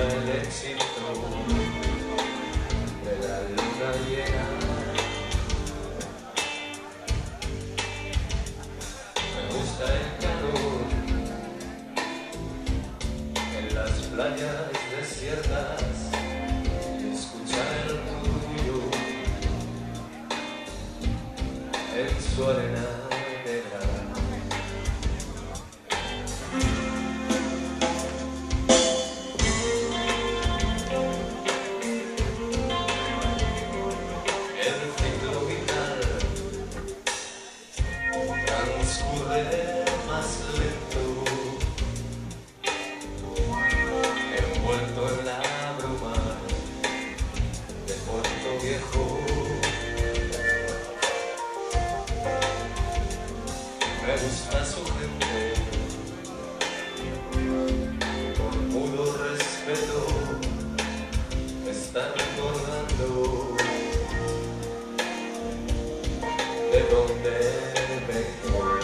el éxito de la luna llena. Me gusta el calor en las playas desiertas y escuchar el orgullo en su arena. Transcurre más lento, envuelto en la bruma de Puerto Viejo. Me gusta su gente, con mudo respeto, me está recordando de dónde vengo.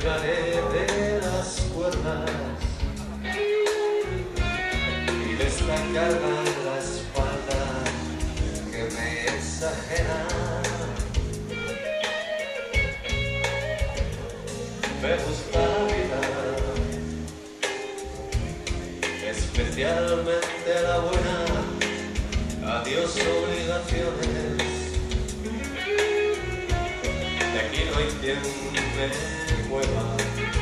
Libraré de las cuerdas y de esta carga en la espalda que me exagera. Me gusta la vida, especialmente la buena. Adiós obligaciones. De aquí no hay me mueva.